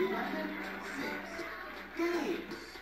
Eleven, six. Game.